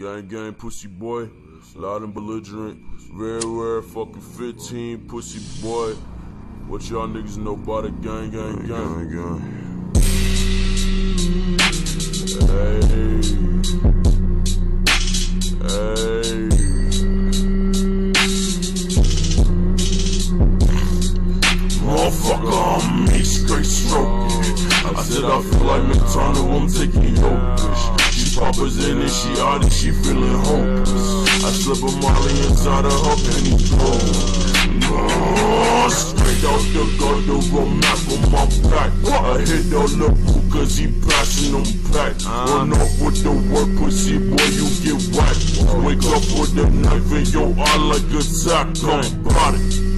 Gang, gang, pussy boy. Loud and belligerent. Rare, rare, fucking 15, pussy boy. What y'all niggas know about it? Gang, gang, gang. gang. Hey. Hey. Motherfucker, I'm me straight stroking. I said I feel like McDonald, I'm taking your bitch. She poppers in and she and she feeling hopeless. I slip a molly inside of her penny throat. Oh, straight out the gutter, map on my back. I hit the pool cause he passing them back. Run off with the work, pussy boy, you get whacked. Wake up with a knife in your eye like a sack. I'm body.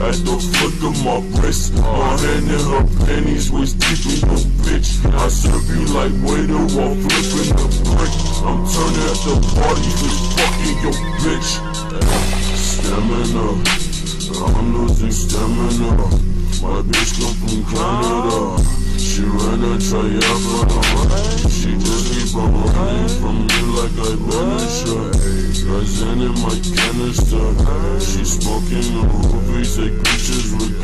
At the flick of my wrist My hand in her panties was deep in I serve you like waiter while flipping the brick I'm turning at the party just fucking your bitch. Stamina I'm losing stamina. My bitch come from Canada. She ran a triathlon. She just keep on running from me like I banish her Resin in my canister. She smoking a roofie, take pictures with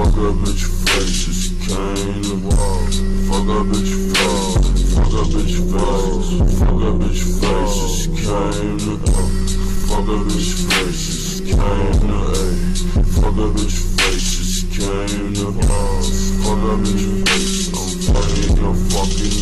Fuck a bitch face, it's kinda Fuck a bitch face, fuck a bitch face. Fuck a bitch face, it's kinda Fuck a bitch face, it's kinda ayy Fuck a bitch face, it's kinda Fuck a bitch face, I'm fucking, I'm fucking,